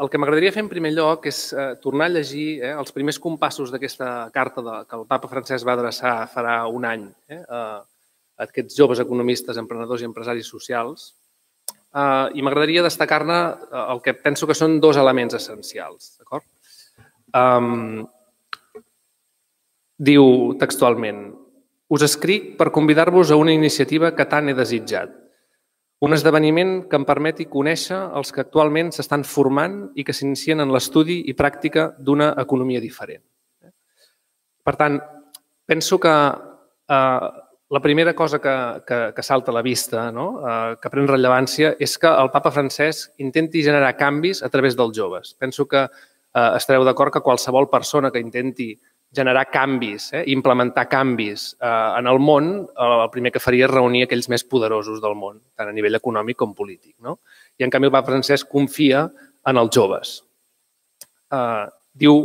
El que m'agradaria fer en primer lloc és eh, tornar a llegir eh, els primers compassos d'aquesta carta de, que el papa Francesc va adreçar farà un any eh, a, a aquests joves economistes, emprenedors i empresaris socials. Eh, I m'agradaria destacar-ne eh, el que penso que són dos elements essencials. D'acord? Um, diu textualment, us escric per convidar-vos a una iniciativa que tant he desitjat. Un esdeveniment que em permeti conèixer els que actualment s'estan formant i que s'inicien en l'estudi i pràctica d'una economia diferent. Per tant, penso que eh, la primera cosa que, que, que salta a la vista, no? eh, que pren rellevància, és que el papa Francesc intenti generar canvis a través dels joves. Penso que eh, estareu d'acord que qualsevol persona que intenti generar canvis, eh, implementar canvis eh, en el món, eh, el primer que faria és reunir aquells més poderosos del món, tant a nivell econòmic com polític. No? I en canvi el papa Francesc confia en els joves. Eh, diu,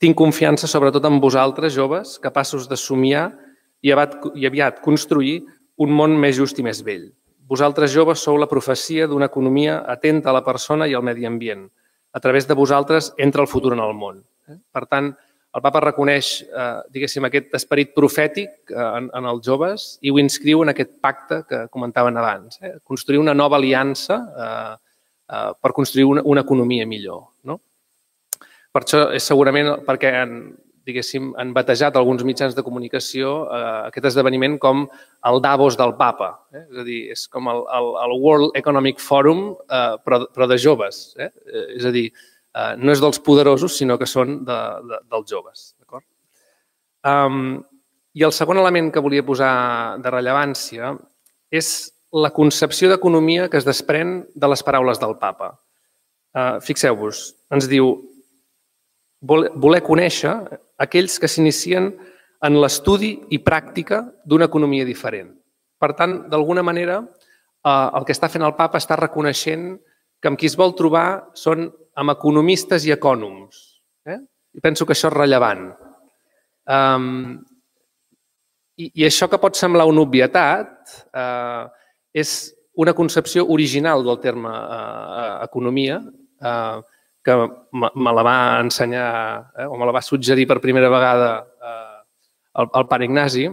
tinc confiança sobretot en vosaltres, joves, capaços de somiar i aviat, i aviat construir un món més just i més vell. Vosaltres, joves, sou la profecia d'una economia atenta a la persona i al medi ambient. A través de vosaltres entra el futur en el món. Eh? Per tant, el papa reconeix, eh, diguéssim, aquest esperit profètic eh, en, en els joves i ho inscriu en aquest pacte que comentaven abans. Eh? Construir una nova aliança eh, eh, per construir una, una economia millor. No? Per això és segurament perquè han, diguéssim, han batejat alguns mitjans de comunicació eh, aquest esdeveniment com el Davos del papa. Eh? És a dir, és com el, el, el World Economic Forum, eh, però, però de joves. Eh? És a dir, eh, no és dels poderosos, sinó que són de, de, dels joves. Um, I el segon element que volia posar de rellevància és la concepció d'economia que es desprèn de les paraules del papa. Uh, Fixeu-vos, ens diu voler conèixer aquells que s'inicien en l'estudi i pràctica d'una economia diferent. Per tant, d'alguna manera, eh, el que està fent el papa està reconeixent que amb qui es vol trobar són amb economistes i ecònoms. Eh? I penso que això és rellevant. Um, i, I això que pot semblar una obvietat uh, és una concepció original del terme uh, economia uh, que me la va ensenyar eh, o me la va suggerir per primera vegada uh, el, el pare Ignasi,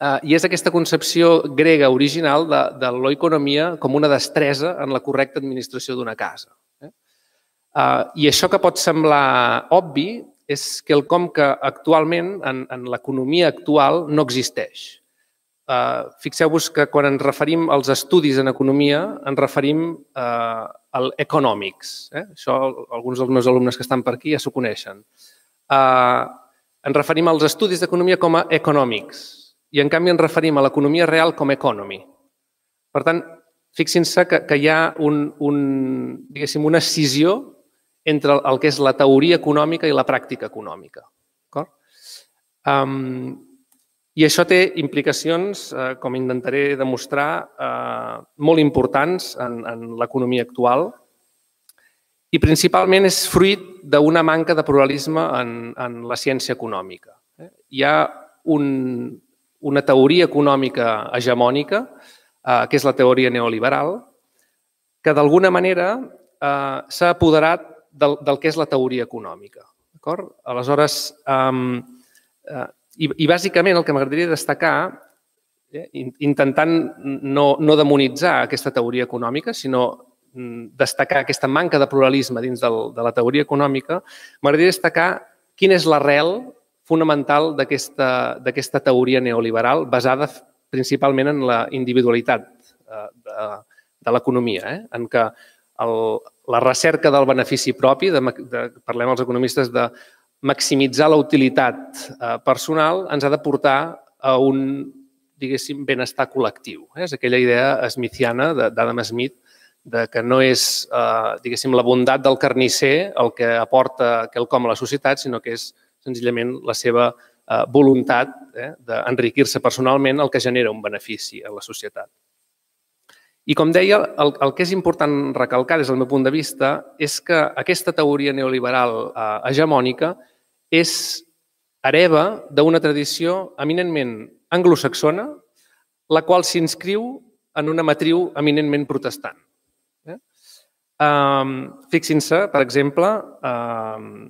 Uh, I és aquesta concepció grega original de, de l'oeconomia com una destresa en la correcta administració d'una casa. Uh, I això que pot semblar obvi és que el com que actualment, en, en l'economia actual, no existeix. Uh, Fixeu-vos que quan ens referim als estudis en economia, ens referim uh, al economics. Eh? Això alguns dels meus alumnes que estan per aquí ja s'ho coneixen. Uh, ens referim als estudis d'economia com a economics i en canvi ens referim a l'economia real com economy. Per tant, fixin-se que, que hi ha un, un, una escissió entre el que és la teoria econòmica i la pràctica econòmica. Um, I això té implicacions, eh, com intentaré demostrar, eh, molt importants en, en l'economia actual i principalment és fruit d'una manca de pluralisme en, en la ciència econòmica. Eh? Hi ha un, una teoria econòmica hegemònica, eh, que és la teoria neoliberal, que d'alguna manera eh, s'ha apoderat del, del que és la teoria econòmica. D'acord? Aleshores, um, uh, i, i bàsicament el que m'agradaria destacar, eh, intentant no, no demonitzar aquesta teoria econòmica, sinó mm, destacar aquesta manca de pluralisme dins del, de la teoria econòmica, m'agradaria destacar quina és l'arrel fonamental d'aquesta teoria neoliberal basada principalment en la individualitat eh, de, de l'economia, eh? en què el, la recerca del benefici propi, de, de, parlem els economistes de maximitzar la utilitat eh, personal, ens ha de portar a un, diguéssim, benestar col·lectiu. Eh? És aquella idea smithiana d'Adam Smith de que no és, eh, diguéssim, la bondat del carnisser el que aporta quelcom a la societat, sinó que és senzillament la seva eh, voluntat eh, d'enriquir-se personalment el que genera un benefici a la societat. I com deia, el, el que és important recalcar des del meu punt de vista és que aquesta teoria neoliberal eh, hegemònica és hereva d'una tradició eminentment anglosaxona, la qual s'inscriu en una matriu eminentment protestant. Eh? Fixin-se, per exemple, uh,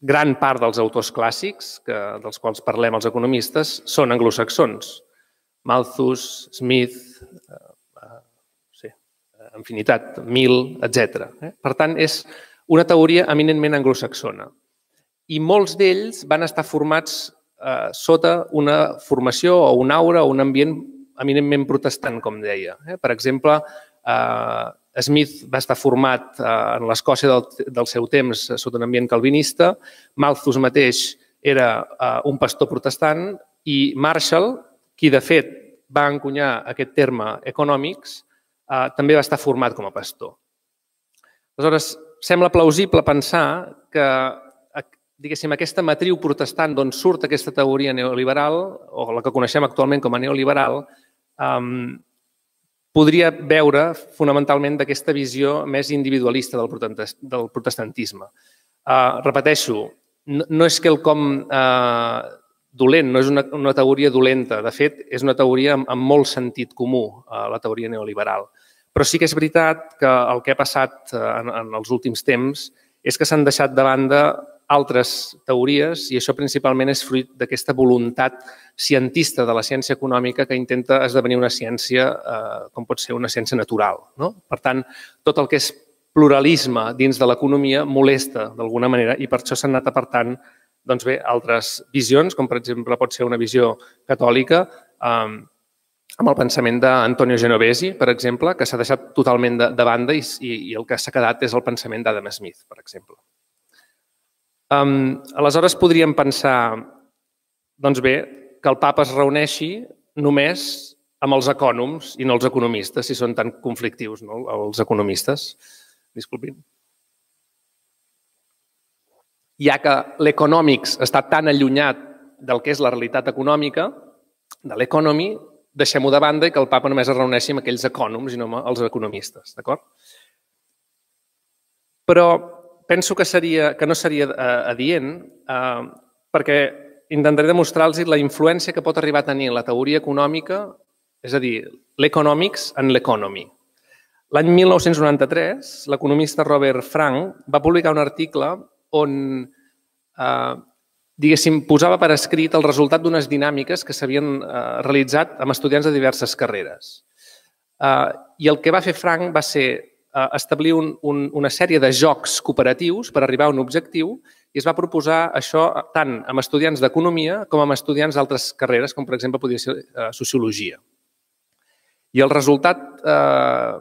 gran part dels autors clàssics, que, dels quals parlem els economistes, són anglosaxons. Malthus, Smith, uh, uh, sí, infinitat, Mill, etc. Eh? Per tant, és una teoria eminentment anglosaxona. I molts d'ells van estar formats eh, sota una formació o una aura o un ambient eminentment protestant, com deia. Eh? Per exemple, eh, Smith va estar format eh, en l'Escòcia del, del seu temps sota un ambient calvinista, Malthus mateix era eh, un pastor protestant i Marshall, qui de fet va encunyar aquest terme economics, eh, també va estar format com a pastor. Aleshores, sembla plausible pensar que diguéssim, aquesta matriu protestant d'on surt aquesta teoria neoliberal, o la que coneixem actualment com a neoliberal, um, podria veure fonamentalment d'aquesta visió més individualista del protestantisme. Uh, repeteixo, no, no és quelcom uh, dolent, no és una, una teoria dolenta. De fet, és una teoria amb, amb molt sentit comú, uh, la teoria neoliberal. Però sí que és veritat que el que ha passat en, en els últims temps és que s'han deixat de banda altres teories i això principalment és fruit d'aquesta voluntat cientista de la ciència econòmica que intenta esdevenir una ciència eh, com pot ser una ciència natural. No? Per tant, tot el que és pluralisme dins de l'economia molesta d'alguna manera i per això s'han anat apartant doncs bé, altres visions, com per exemple pot ser una visió catòlica, eh, amb el pensament d'Antonio Genovesi, per exemple, que s'ha deixat totalment de, de banda i, i, i el que s'ha quedat és el pensament d'Adam Smith, per exemple. Um, aleshores podríem pensar, doncs bé, que el papa es reuneixi només amb els ecònoms i no els economistes, si són tan conflictius no? els economistes. Disculpin. Ja que l'econòmics està tan allunyat del que és la realitat econòmica, de l'economy, deixem-ho de banda i que el papa només es reuneixi amb aquells ecònoms i no amb els economistes, d'acord? Però penso que, seria, que no seria eh, adient eh, perquè intentaré demostrar-los la influència que pot arribar a tenir la teoria econòmica, és a dir, l'economics en l'economy. L'any 1993, l'economista Robert Frank va publicar un article on, eh, diguéssim, posava per escrit el resultat d'unes dinàmiques que s'havien eh, realitzat amb estudiants de diverses carreres. Eh, I el que va fer Frank va ser eh, establir un, un, una sèrie de jocs cooperatius per arribar a un objectiu i es va proposar això tant amb estudiants d'economia com amb estudiants d'altres carreres, com per exemple podria ser eh, sociologia. I el resultat, eh,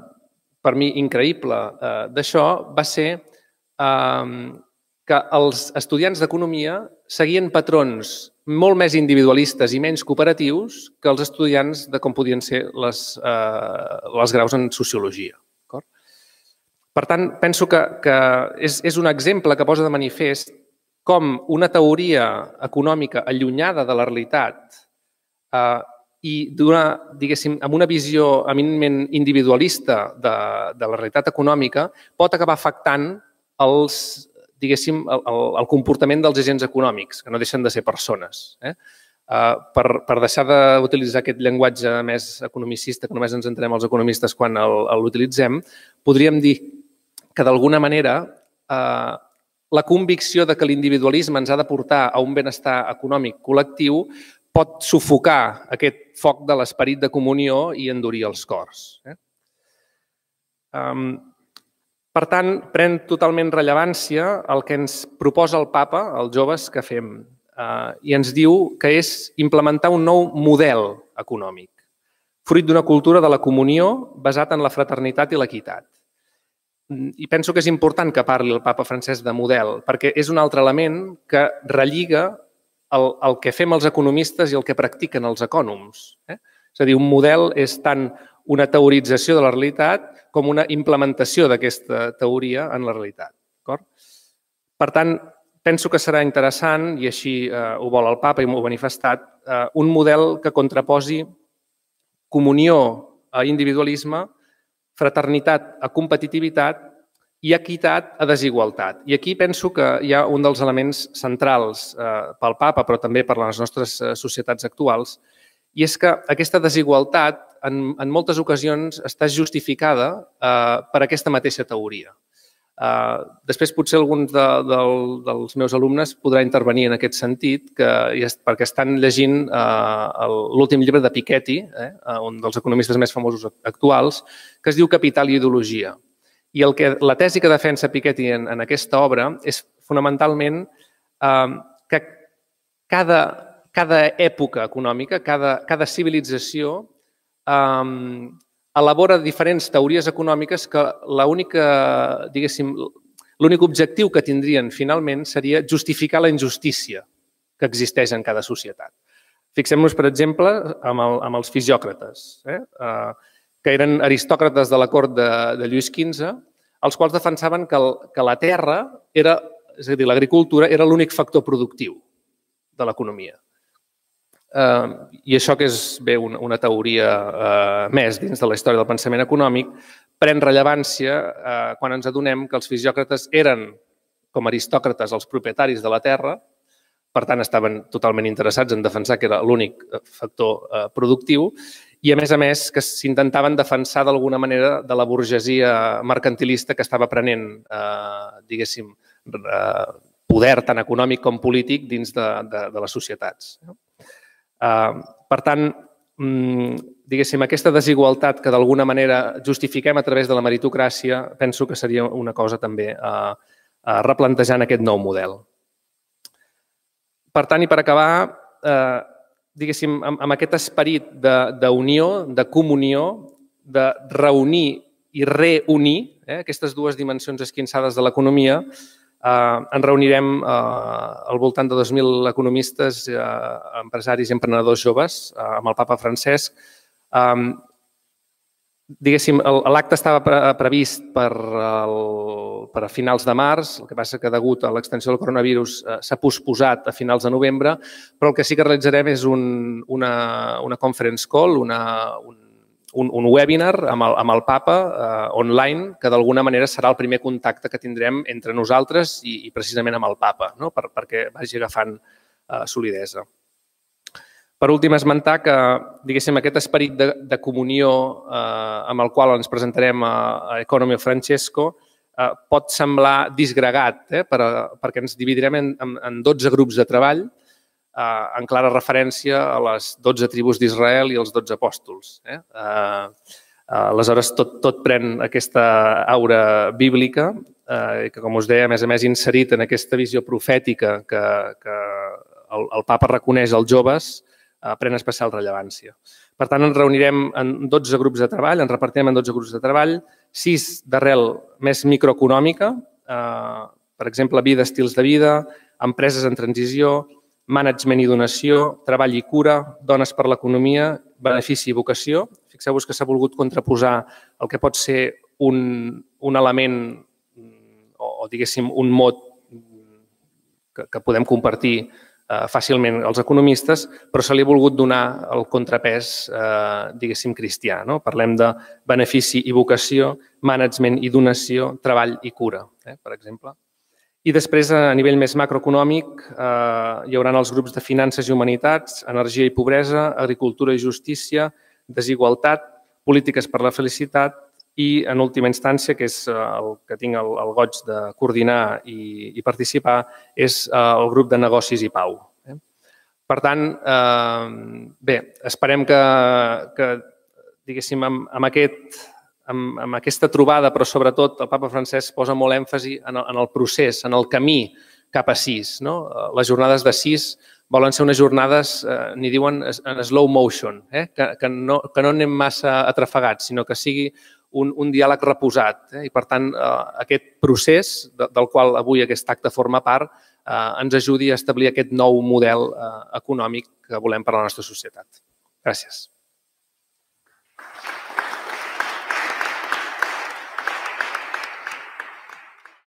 per mi increïble, eh, d'això va ser eh, que els estudiants d'economia seguien patrons molt més individualistes i menys cooperatius que els estudiants de com podien ser les, eh, les graus en sociologia. Per tant, penso que, que és, és un exemple que posa de manifest com una teoria econòmica allunyada de la realitat eh, i diguéssim, amb una visió eminentment individualista de, de la realitat econòmica pot acabar afectant els, diguéssim, el, el comportament dels agents econòmics, que no deixen de ser persones. Eh? Uh, per, per deixar d'utilitzar aquest llenguatge més economicista, que només ens entrem els economistes quan l'utilitzem, podríem dir que d'alguna manera eh, la convicció de que l'individualisme ens ha de portar a un benestar econòmic col·lectiu pot sufocar aquest foc de l'esperit de comunió i endurir els cors. Eh? Um, per tant, pren totalment rellevància el que ens proposa el papa, els joves, que fem, eh, i ens diu que és implementar un nou model econòmic, fruit d'una cultura de la comunió basat en la fraternitat i l'equitat. I penso que és important que parli el papa Francesc de model, perquè és un altre element que relliga el, el que fem els economistes i el que practiquen els ecònoms. Eh? És a dir, un model és tant una teorització de la realitat com una implementació d'aquesta teoria en la realitat. Per tant, penso que serà interessant, i així eh, ho vol el papa i m'ho ha manifestat, eh, un model que contraposi comunió a individualisme fraternitat a competitivitat i equitat a desigualtat. I aquí penso que hi ha un dels elements centrals eh, pel papa, però també per les nostres eh, societats actuals, i és que aquesta desigualtat en, en moltes ocasions està justificada eh, per aquesta mateixa teoria. Uh, després potser alguns de, de, dels meus alumnes podrà intervenir en aquest sentit, que, perquè estan llegint uh, l'últim llibre de Piketty, eh, un dels economistes més famosos actuals, que es diu Capital i ideologia. I el que, la tesi que defensa Piketty en, en aquesta obra és fonamentalment uh, que cada, cada època econòmica, cada, cada civilització um, elabora diferents teories econòmiques que l'única, diguéssim, l'únic objectiu que tindrien finalment seria justificar la injustícia que existeix en cada societat. Fixem-nos, per exemple, amb, el, amb els fisiòcrates, eh? Uh, que eren aristòcrates de la cort de, de Lluís XV, els quals defensaven que, el, que la terra era, és a dir, l'agricultura era l'únic factor productiu de l'economia. Eh, I això que és bé una, una teoria eh, més dins de la història del pensament econòmic, pren rellevància eh, quan ens adonem que els fisiòcrates eren, com aristòcrates, els propietaris de la terra, per tant, estaven totalment interessats en defensar que era l'únic eh, factor eh, productiu i, a més a més, que s'intentaven defensar d'alguna manera de la burgesia mercantilista que estava prenent, eh, diguéssim, eh, poder tant econòmic com polític dins de, de, de les societats. Eh, per tant, mm, diguéssim, aquesta desigualtat que d'alguna manera justifiquem a través de la meritocràcia, penso que seria una cosa també a, a replantejar en aquest nou model. Per tant, i per acabar, eh, diguéssim, amb, amb aquest esperit d'unió, de, de comunió, de reunir i reunir eh, aquestes dues dimensions esquinçades de l'economia, Eh, ens reunirem eh, al voltant de 2.000 economistes, eh, empresaris i emprenedors joves eh, amb el papa Francesc. Eh, diguéssim, l'acte estava previst per, el, per a finals de març, el que passa que degut a l'extensió del coronavirus eh, s'ha posposat a finals de novembre, però el que sí que realitzarem és un, una, una conference call, una, un, un, un webinar amb el, amb el papa eh, online que d'alguna manera serà el primer contacte que tindrem entre nosaltres i, i precisament amb el papa, no? per, perquè vagi agafant eh, solidesa. Per últim, esmentar que diguéssim, aquest esperit de, de comunió eh, amb el qual ens presentarem a, a Economy of Francesco eh, pot semblar disgregat, eh, per, perquè ens dividirem en, en, en 12 grups de treball eh, en clara referència a les 12 tribus d'Israel i els 12 apòstols. Eh? Eh, aleshores, tot, tot pren aquesta aura bíblica eh, que, com us deia, a més a més, inserit en aquesta visió profètica que, que el, el papa reconeix als joves, eh, pren especial rellevància. Per tant, ens reunirem en 12 grups de treball, ens repartirem en 12 grups de treball, 6 d'arrel més microeconòmica, eh, per exemple, vida, estils de vida, empreses en transició, management i donació, treball i cura, dones per l'economia, benefici i vocació. Fixeu-vos que s'ha volgut contraposar el que pot ser un, un element o, o, diguéssim, un mot que, que podem compartir eh, fàcilment els economistes, però se li ha volgut donar el contrapès, eh, diguéssim, cristià. No? Parlem de benefici i vocació, management i donació, treball i cura, eh, per exemple. I després, a nivell més macroeconòmic, eh, hi haurà els grups de finances i humanitats, energia i pobresa, agricultura i justícia, desigualtat, polítiques per la felicitat i, en última instància, que és eh, el que tinc el, el goig de coordinar i, i participar, és eh, el grup de negocis i pau. Eh? Per tant, eh, bé, esperem que, que diguéssim, amb, amb aquest amb, amb aquesta trobada, però sobretot el papa Francesc posa molt èmfasi en el, en el procés, en el camí cap a sis. No? Les jornades de sis volen ser unes jornades, eh, n'hi diuen, en slow motion, eh? que, que, no, que no anem massa atrafegats, sinó que sigui un, un diàleg reposat. Eh? I, per tant, eh, aquest procés de, del qual avui aquest acte forma part eh, ens ajudi a establir aquest nou model eh, econòmic que volem per a la nostra societat. Gràcies.